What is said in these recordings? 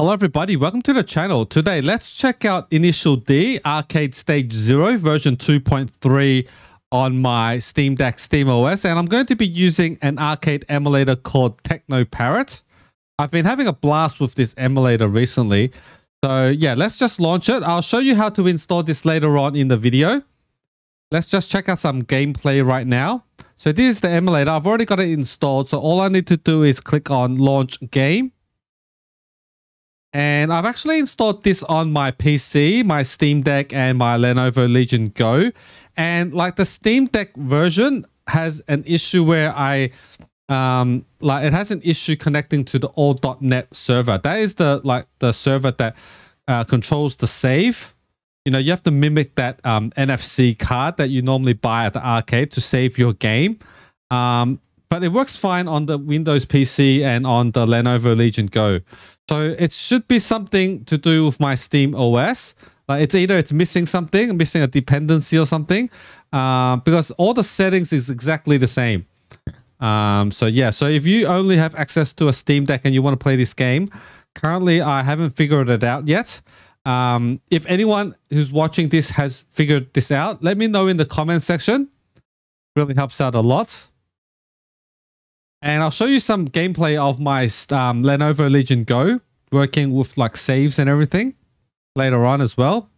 Hello everybody, welcome to the channel. Today, let's check out Initial D Arcade Stage 0 version 2.3 on my Steam Deck Steam OS and I'm going to be using an arcade emulator called TeknoParrot. I've been having a blast with this emulator recently. So yeah, let's just launch it. I'll show you how to install this later on in the video. Let's just check out some gameplay right now. So this is the emulator. I've already got it installed. So all I need to do is click on launch game. And I've actually installed this on my PC, my Steam Deck, and my Lenovo Legion Go. And like the Steam Deck version has an issue where I um like it has an issue connecting to the all.net server. That is the like the server that uh, controls the save. You know, you have to mimic that um, NFC card that you normally buy at the arcade to save your game. Um, but it works fine on the Windows PC and on the Lenovo Legion Go. So it should be something to do with my Steam OS. Like it's either it's missing something, missing a dependency or something, uh, because all the settings is exactly the same. Um, so yeah, so if you only have access to a Steam Deck and you want to play this game, currently I haven't figured it out yet. Um, if anyone who's watching this has figured this out, let me know in the comment section. Really helps out a lot. And I'll show you some gameplay of my um, Lenovo Legion Go working with like saves and everything later on as well.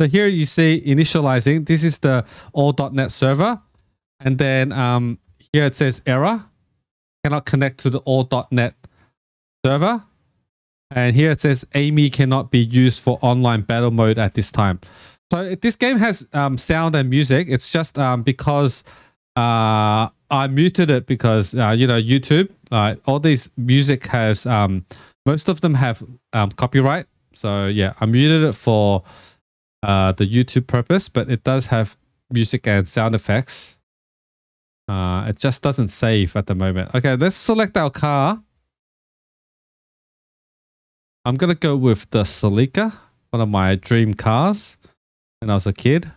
So here you see initializing. This is the all.net server. And then um, here it says error. Cannot connect to the all.net server. And here it says Aime cannot be used for online battle mode at this time. So this game has um, sound and music. It's just um, because uh, I muted it because uh, you know YouTube. Uh, all these music has um, most of them have um, copyright. So yeah, I muted it for uh, the YouTube purpose, but it does have music and sound effects. Uh, it just doesn't save at the moment. Okay, let's select our car. I'm gonna go with the Celica, one of my dream cars when I was a kid. Okay,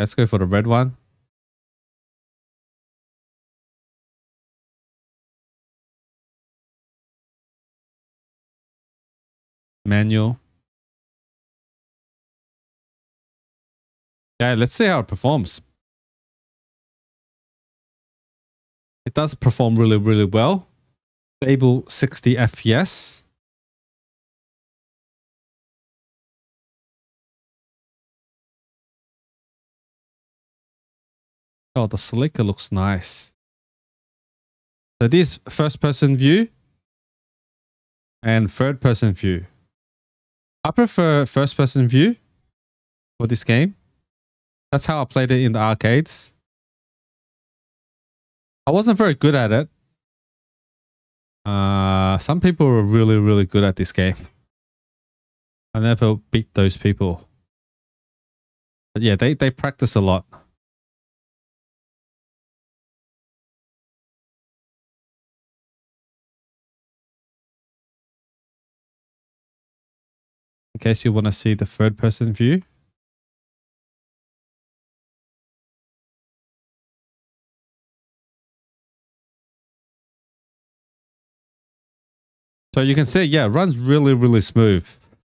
let's go for the red one. Manual. Yeah, let's see how it performs. It does perform really, really well. Stable 60 FPS. Oh, the Celica looks nice. So this first person view and third person view. I prefer first person view for this game. That's how I played it in the arcades. I wasn't very good at it. Uh, some people were really, really good at this game. I never beat those people. But yeah, they, they practice a lot. In case you want to see the third person view. So you can see, yeah, runs really, really smooth.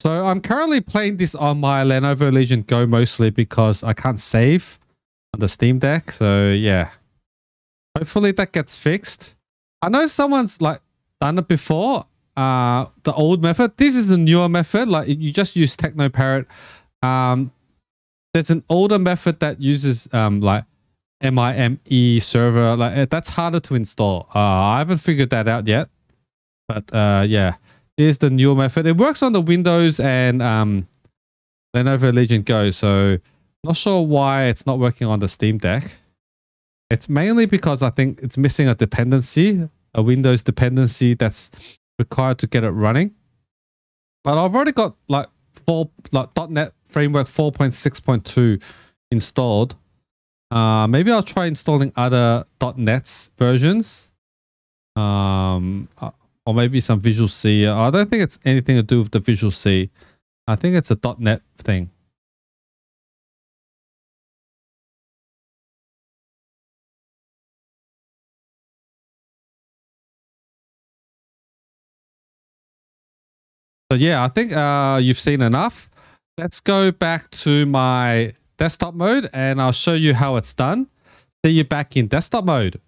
So I'm currently playing this on my Lenovo Legion Go mostly because I can't save on the Steam Deck. So yeah, hopefully that gets fixed. I know someone's like done it before uh, the old method. This is the newer method. Like you just use TeknoParrot. Um, there's an older method that uses um, like MIME server. Like eh, that's harder to install. Uh, I haven't figured that out yet. But uh, yeah, here's the newer method. It works on the Windows and um, Lenovo Legion Go. So not sure why it's not working on the Steam Deck. It's mainly because I think it's missing a dependency, a Windows dependency that's required to get it running. But I've already got like four like .NET Framework 4.6.2 installed. Uh, maybe I'll try installing other .NET's versions. Um, uh, or maybe some Visual C. I don't think it's anything to do with the Visual C. I think it's a .NET thing. So yeah, I think uh, you've seen enough. Let's go back to my desktop mode and I'll show you how it's done. See you back in desktop mode.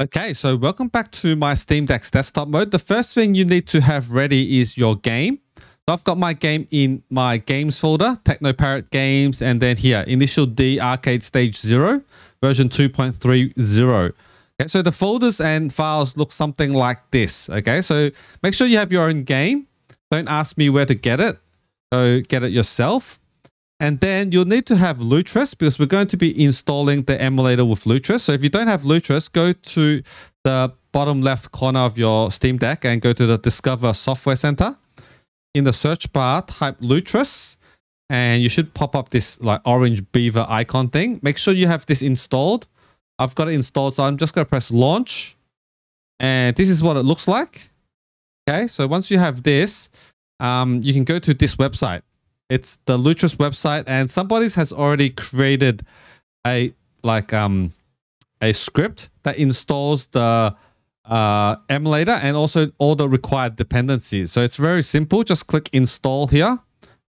Okay, so welcome back to my Steam Deck's desktop mode. The first thing you need to have ready is your game. So I've got my game in my games folder, TeknoParrot Games, and then here, Initial D Arcade Stage 0, version 2.30. Okay, so the folders and files look something like this. Okay, so make sure you have your own game. Don't ask me where to get it. Go get it yourself. And then you'll need to have Lutris because we're going to be installing the emulator with Lutris. So if you don't have Lutris, go to the bottom left corner of your Steam Deck and go to the Discover Software Center. In the search bar, type Lutris and you should pop up this like orange beaver icon thing. Make sure you have this installed. I've got it installed, so I'm just going to press launch. And this is what it looks like. Okay, so once you have this, um, you can go to this website. It's the Lutris website, and somebody has already created a like um a script that installs the uh, emulator and also all the required dependencies. So it's very simple. Just click install here,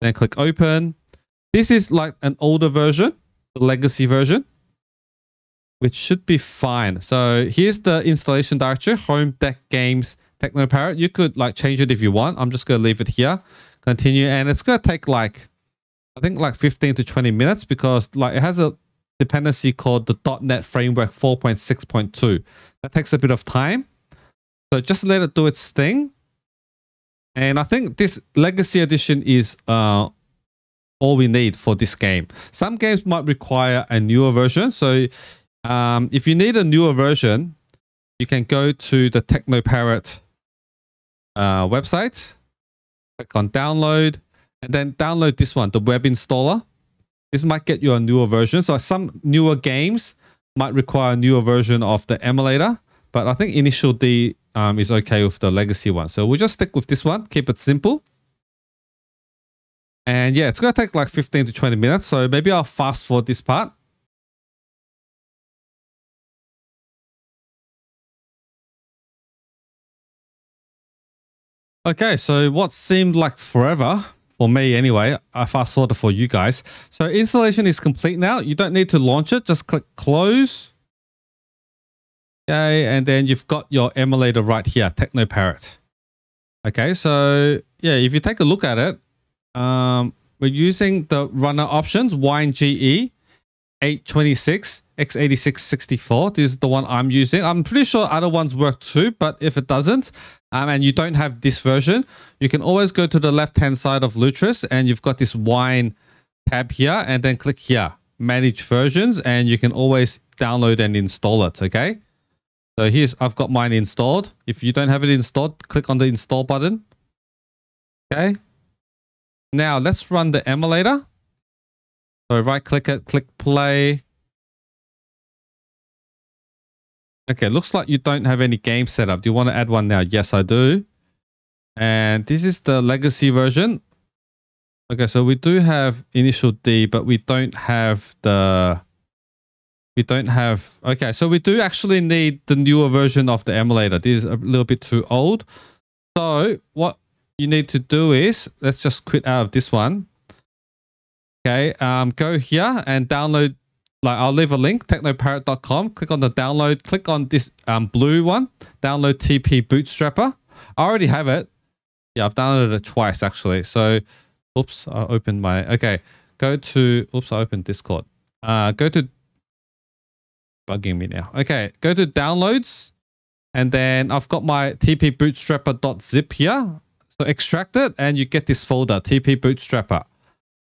then click open. This is like an older version, the legacy version, which should be fine. So here's the installation directory, home deck games, TeknoParrot. You could like change it if you want. I'm just going to leave it here continue and it's going to take like i think like 15 to 20 minutes because like it has a dependency called the .NET Framework 4.6.2 that takes a bit of time so just let it do its thing and i think this legacy edition is uh all we need for this game some games might require a newer version so um, if you need a newer version you can go to the TeknoParrot uh, website click on download and then download this one, the web installer. This might get you a newer version. So some newer games might require a newer version of the emulator, but I think Initial D um, is okay with the legacy one. So we'll just stick with this one, keep it simple. And yeah, it's going to take like 15 to 20 minutes. So maybe I'll fast forward this part. Okay, so what seemed like forever, for me anyway, I fast forwarded for you guys. So installation is complete now. You don't need to launch it. Just click close. Okay, and then you've got your emulator right here, TeknoParrot. Okay, so yeah, if you take a look at it, um, we're using the runner options, WineGE 826 x86-64. This is the one I'm using. I'm pretty sure other ones work too, but if it doesn't, um, and you don't have this version, you can always go to the left-hand side of Lutris and you've got this wine tab here and then click here, manage versions, and you can always download and install it, okay? So here's, I've got mine installed. If you don't have it installed, click on the install button. Okay. Now let's run the emulator. So right click it, click play. Okay, looks like you don't have any game set up. Do you want to add one now? Yes, I do. And this is the legacy version. Okay, so we do have initial D, but we don't have the... We don't have... Okay, so we do actually need the newer version of the emulator. This is a little bit too old. So what you need to do is... Let's just quit out of this one. Okay, um, go here and download like I'll leave a link, teknoparrot.com. Click on the download, click on this um, blue one, download TP Bootstrapper. I already have it. Yeah, I've downloaded it twice actually. So, oops, I opened my, okay. Go to, oops, I opened Discord. Uh, go to, bugging me now. Okay, go to downloads. And then I've got my TP Bootstrapper.zip here. So extract it and you get this folder, TP Bootstrapper.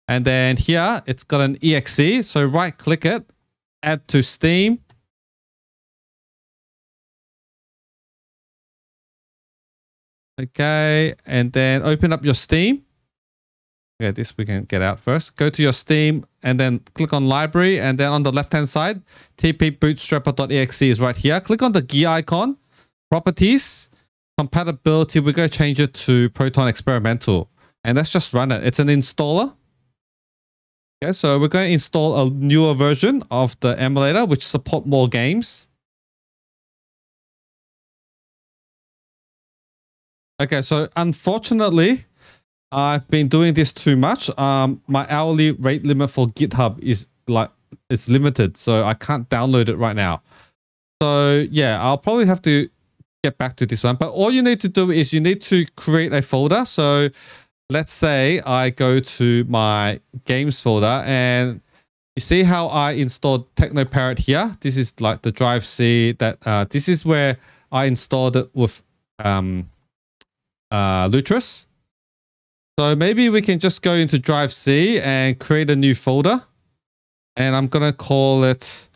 And then here it's got an exe. So right click it, add to Steam. Okay, and then open up your Steam. Okay, this we can get out first. Go to your Steam and then click on library and then on the left hand side, tpbootstrapper.exe is right here. Click on the gear icon, properties, compatibility. We're going to change it to Proton Experimental and let's just run it. It's an installer. Okay, so we're going to install a newer version of the emulator which support more games. Okay, so unfortunately, I've been doing this too much. Um, my hourly rate limit for GitHub is like it's limited, so I can't download it right now. So yeah, I'll probably have to get back to this one. But all you need to do is you need to create a folder. So let's say I go to my games folder and you see how I installed TeknoParrot here? This is like the drive C that uh, this is where I installed it with um, uh, Lutris. So maybe we can just go into drive C and create a new folder. And I'm going to call it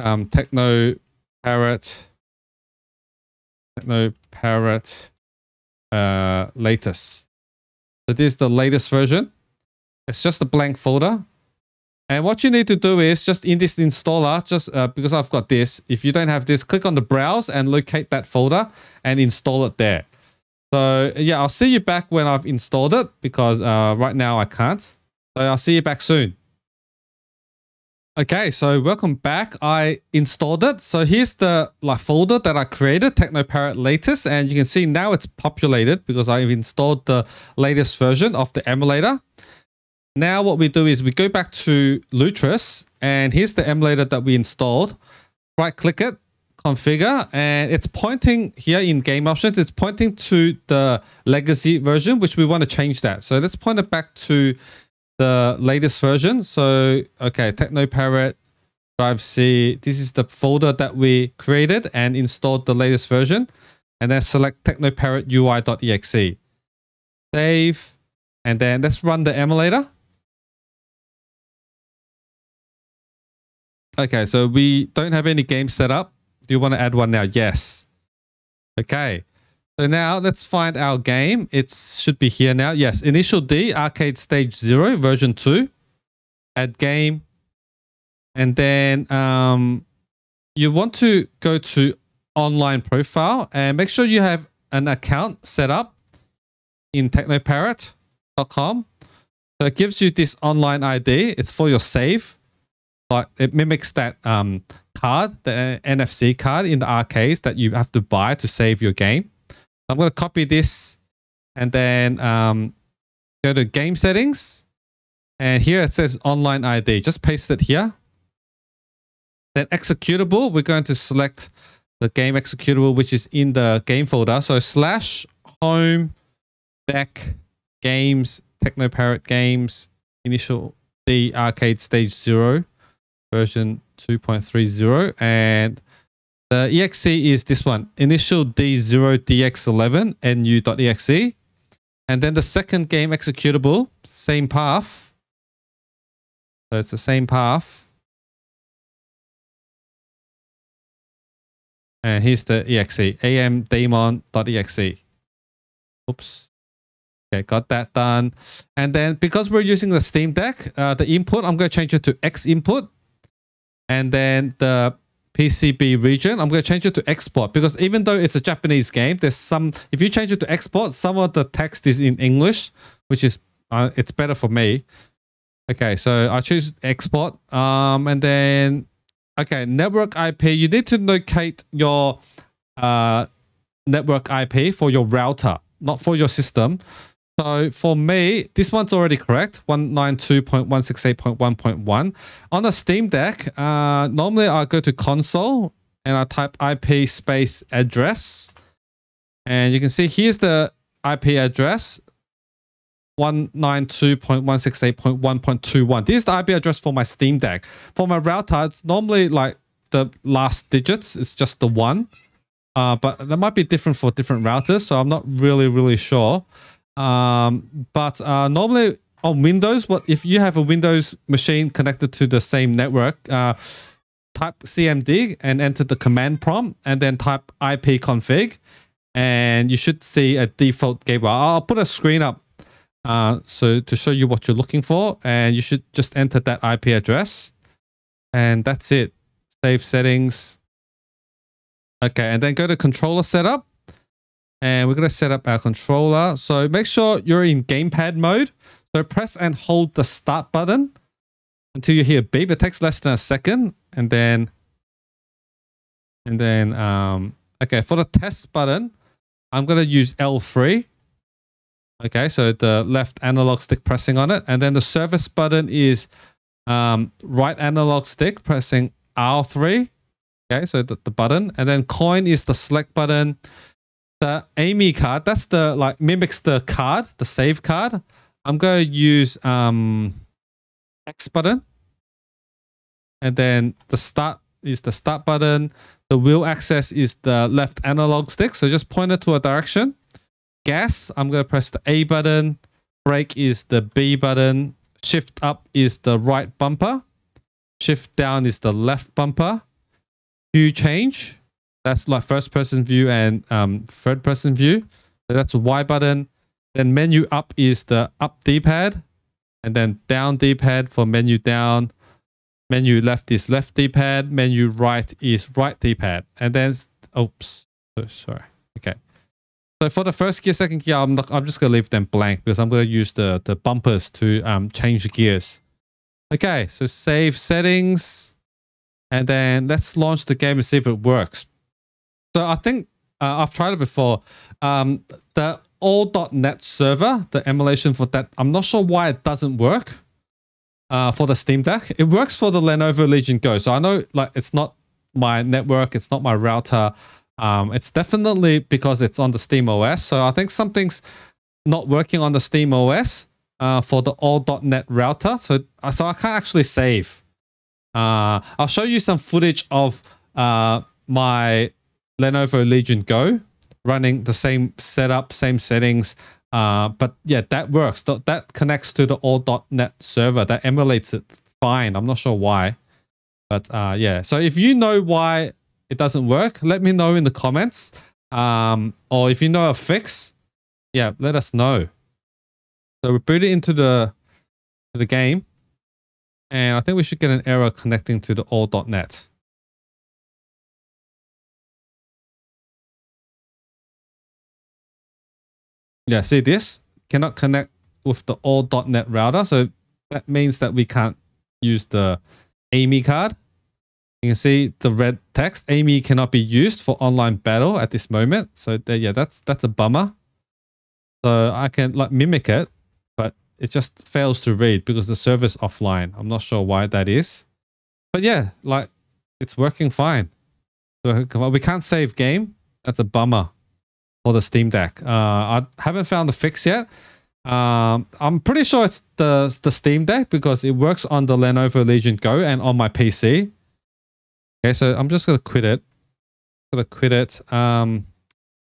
um, TeknoParrot TeknoParrot uh, latest. So this is the latest version. It's just a blank folder. And what you need to do is just in this installer, just uh, because I've got this, if you don't have this, click on the browse and locate that folder and install it there. So yeah, I'll see you back when I've installed it because uh, right now I can't. So I'll see you back soon. Okay, so welcome back. I installed it. So here's the like folder that I created, TeknoParrot latest, and you can see now it's populated because I've installed the latest version of the emulator. Now what we do is we go back to Lutris, and here's the emulator that we installed. Right click it, configure, and it's pointing here in game options, it's pointing to the legacy version, which we want to change that. So let's point it back to the latest version. So, okay, TeknoParrot Drive C. This is the folder that we created and installed the latest version. And then select TeknoParrot UI.exe. Save. And then let's run the emulator. Okay, so we don't have any games set up. Do you want to add one now? Yes. Okay. So now let's find our game. It should be here now. Yes, Initial D, Arcade Stage 0, version 2. Add game. And then um, you want to go to online profile and make sure you have an account set up in teknoparrot.com. So it gives you this online ID. It's for your save. But it mimics that um, card, the NFC card in the arcades that you have to buy to save your game. I'm going to copy this and then um, go to game settings. And here it says online ID. Just paste it here. Then executable, we're going to select the game executable, which is in the game folder. So slash home deck games, techno TeknoParrot games, initial D arcade stage zero, version 2.30. And the exe is this one, initial D0DX11 nu.exe. And then the second game executable, same path. So it's the same path. And here's the exe, amdaemon.exe. Oops. Okay, got that done. And then because we're using the Steam Deck, uh, the input, I'm going to change it to X input. And then the PCB region, I'm going to change it to export because even though it's a Japanese game, there's some, if you change it to export, some of the text is in English, which is, uh, it's better for me. Okay, so I choose export. Um, and then, okay, network IP, you need to locate your uh, network IP for your router, not for your system. So for me, this one's already correct, 192.168.1.1. On the Steam Deck, uh, normally I go to console and I type IP space address. And you can see here's the IP address, 192.168.1.21. This is the IP address for my Steam Deck. For my router, it's normally like the last digits, it's just the one. Uh, but that might be different for different routers, so I'm not really, really sure. Um, but uh, normally on Windows, what if you have a Windows machine connected to the same network, uh, type CMD and enter the command prompt and then type ipconfig and you should see a default gateway. I'll put a screen up uh, so to show you what you're looking for and you should just enter that IP address and that's it. Save settings. Okay, and then go to controller setup and we're going to set up our controller. So make sure you're in gamepad mode. So press and hold the start button until you hear beep. It takes less than a second. And then, and then, um, okay, for the test button, I'm going to use L3. Okay, so the left analog stick pressing on it. And then the service button is um, right analog stick pressing R3. Okay, so the, the button. And then coin is the select button. The Aime card, that's the, like, mimics the card, the save card. I'm going to use um, X button. And then the start is the start button. The wheel access is the left analog stick. So just point it to a direction. Gas, I'm going to press the A button. Brake is the B button. Shift up is the right bumper. Shift down is the left bumper. View change. That's like first person view and um, third person view. So that's a Y button. Then menu up is the up D-pad. And then down D-pad for menu down. Menu left is left D-pad. Menu right is right D-pad. And then, oops, oh, sorry. Okay. So for the first gear, second gear, I'm, not, I'm just going to leave them blank because I'm going to use the, the bumpers to um, change the gears. Okay, so save settings. And then let's launch the game and see if it works. So I think uh, I've tried it before. Um, the all.net server, the emulation for that, I'm not sure why it doesn't work uh, for the Steam Deck. It works for the Lenovo Legion Go. So I know like it's not my network, it's not my router. Um, it's definitely because it's on the Steam OS. So I think something's not working on the Steam OS uh, for the all.net router. So, uh, so I can't actually save. Uh, I'll show you some footage of uh, my Lenovo Legion Go running the same setup, same settings. Uh, but yeah, that works. That, that connects to the all.net server. That emulates it fine. I'm not sure why. But uh, yeah, so if you know why it doesn't work, let me know in the comments. Um, or if you know a fix, yeah, let us know. So we boot it into the to the game. And I think we should get an error connecting to the all.net. Yeah, see this? Cannot connect with the all.net router. So that means that we can't use the Aime card. You can see the red text. Aime cannot be used for online battle at this moment. So there, yeah, that's that's a bummer. So I can like mimic it, but it just fails to read because the server's offline. I'm not sure why that is. But yeah, like it's working fine. So we can't save game. That's a bummer for the Steam Deck. Uh, I haven't found the fix yet. Um, I'm pretty sure it's the the Steam Deck because it works on the Lenovo Legion Go and on my PC. Okay, so I'm just gonna quit it. Gonna quit it. Um,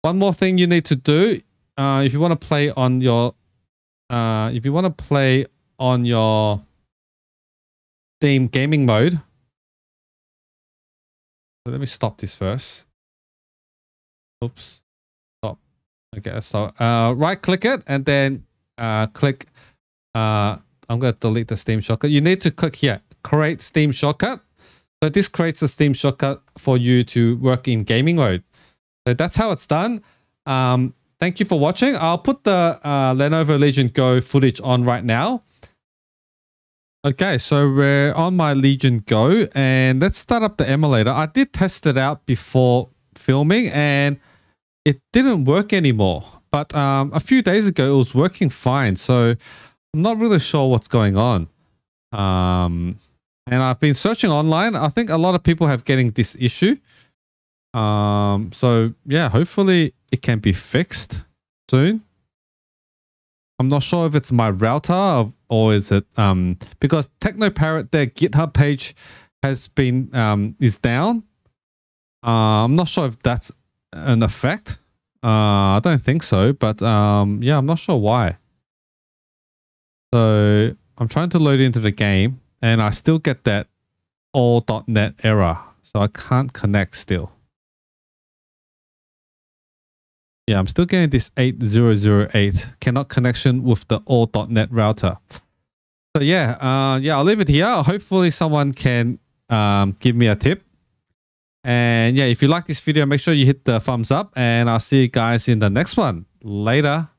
one more thing you need to do uh, if you want to play on your uh, if you want to play on your Steam gaming mode. So let me stop this first. Oops. Okay, so uh, right click it and then uh, click. Uh, I'm going to delete the Steam shortcut. You need to click here, create Steam shortcut. So this creates a Steam shortcut for you to work in gaming mode. So that's how it's done. Um, thank you for watching. I'll put the uh, Lenovo Legion Go footage on right now. Okay, so we're on my Legion Go and let's start up the emulator. I did test it out before filming and it didn't work anymore. But um, a few days ago, it was working fine. So I'm not really sure what's going on. Um, and I've been searching online. I think a lot of people have getting this issue. Um, so yeah, hopefully it can be fixed soon. I'm not sure if it's my router or, is it um because TeknoParrot their GitHub page has been um is down. Uh, I'm not sure if that's an effect. Uh, I don't think so, but um, yeah, I'm not sure why. So I'm trying to load into the game and I still get that all.net error. So I can't connect still. Yeah, I'm still getting this 8008 cannot connection with the all.net router. So yeah, uh, yeah, I'll leave it here. Hopefully someone can um, give me a tip and yeah, if you like this video, make sure you hit the thumbs up and I'll see you guys in the next one. Later.